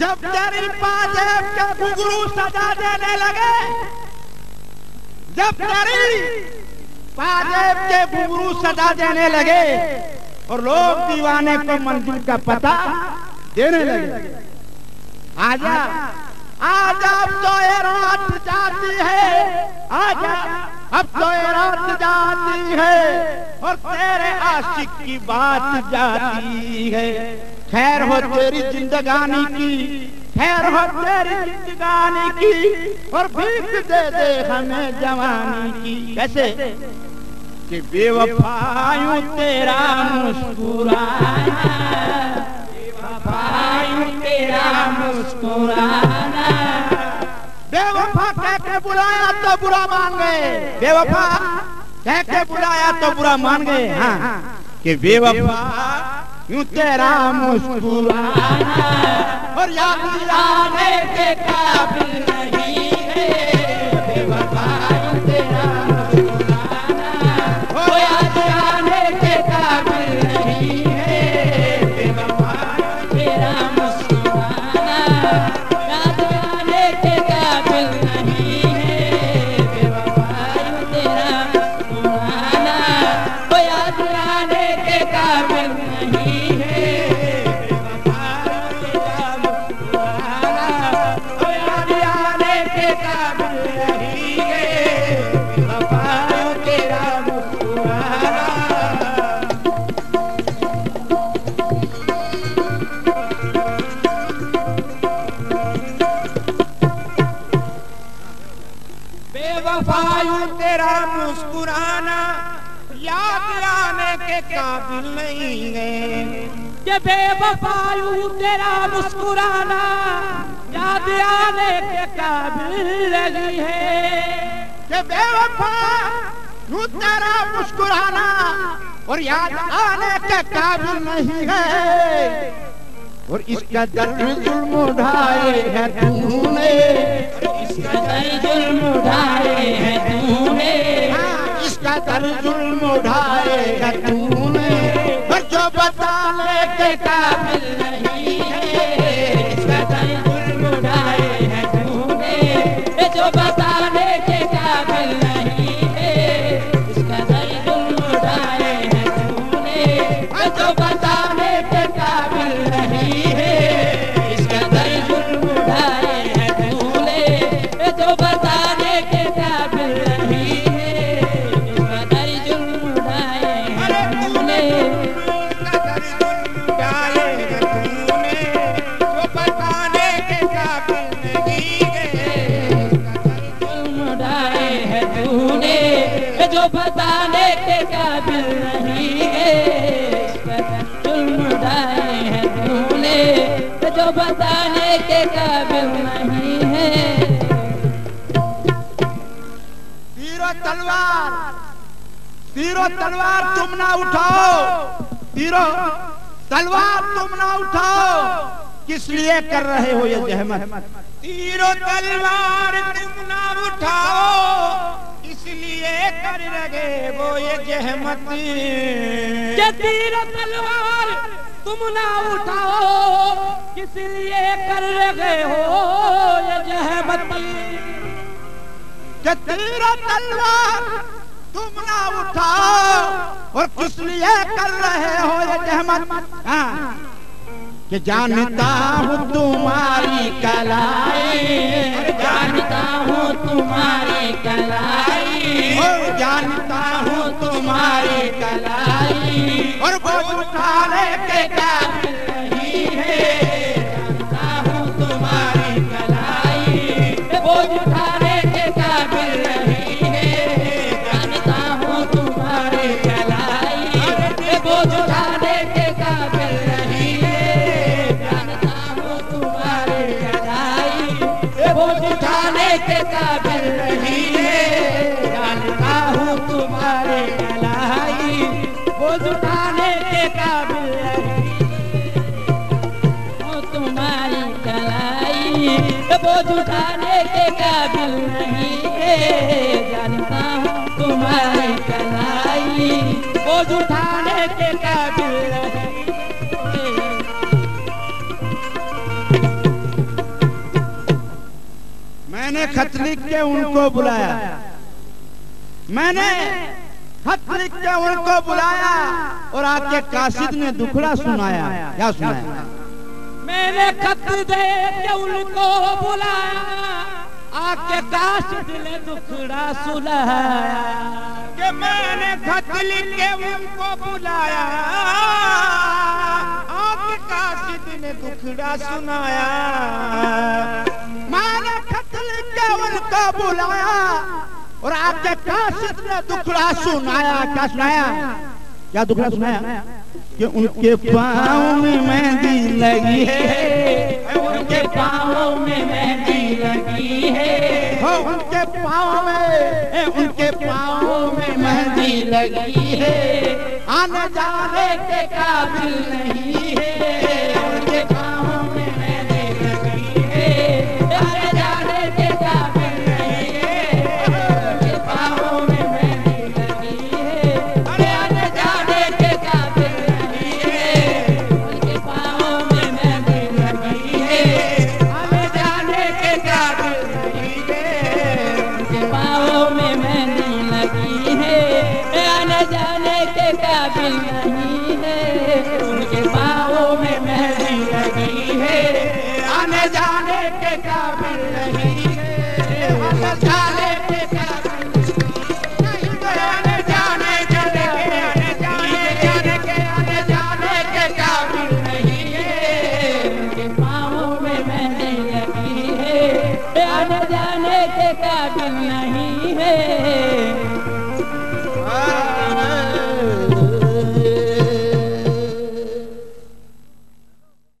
जब तेरी पाजेब के घुंघरू सजा देने लगे, जब तेरी पाजेब के घुंघरू सजा देने लगे और लोग दीवाने को मंजिल का पता देने लगे। आजा आजा, अब तो ये रात जाती है। आजा, अब तो ये रात जाती है और तेरे आशिक की बात जाती है। खैर हो तेरी जिंदगानी की, खैर हो तेरी जिंदगानी की, और भीख दे दे हमें जवानी की। कैसे? कि बेवफायूं तेरा मुस्कुराना तेरा मुस्कुराना। बेवफा कह के बुलाया तो बुरा मान गए। बेवफा कह के बुलाया तो बुरा मान गए। हाँ कि बेवफा यूं तेरा मुस्कुराना। और याद आने के काबिल नहीं तेरा मुस्कुराना याद आने के काबिल नहीं है। ये बेवफायू तेरा मुस्कुराना याद आने के काबिल नहीं है। कि बेवफा यूं तेरा मुस्कुराना और याद आने के काबिल नहीं है। और इसका दर्द जुल्म उठाए है तूने। इसका दर्द उठाए है तूने। और जो के काबिल नहीं के काबिल नहीं है। तीरो तलवार तीरो तलवार तुम ना उठाओ। तीरो तलवार तुम ना उठाओ। किस लिए कर रहे हो ये जहमत? तीरो तलवार तुम ना उठाओ। इसलिए कर रहे वो ये जहमत? तीर तलवार तुम ना उठाओ। किस लिए कर रहे हो ये जहमती? तलवार तुम ना उठाओ और किस लिए कर रहे हो ये जहमत? हाँ। कि जानता हूँ तुम्हारी कलाई। जानता हूँ तुम्हारी कलाई। जानता हूँ तुम्हारी कलाई। बोझ के काबिल नहीं है। हूँ तुम्हारी कलाई बोझ उठाने के काबिल नहीं है। जानता हूँ तुम्हारी कलाई बोझ उठाने के काबिल नहीं है। जानता हूँ तुम्हारी कलाई बोझ उठाने के काबिल नहीं है बोझ उठाने के काबिल नहीं है। जानता तुम्हारी कलाई। बोझ उठाने के काबिल मैंने खत लिख के उनको बुलाया। मैंने खत लिख के उनको बुलाया और आके कासिद ने दुखड़ा सुनाया। क्या सुनाया? मैंने खत दे के उनको बुलाया, आके काशिद ने दुखड़ा सुनाया कि मैंने खत लिख के उनको बुलाया, आके कासिद ने दुखड़ा सुनाया। मैंने खत लिख के उनको बुलाया, और आपके काशिद ने दुखड़ा सुनाया। क्या सुनाया? क्या दुखड़ा सुनाया? कि उनके पाँव में मेहंदी लगी है। उनके पाँव में मेहंदी लगी है। उनके पाँव में उनके पाँव में मेहंदी लगी है। आने जाने के काबिल नहीं yeah.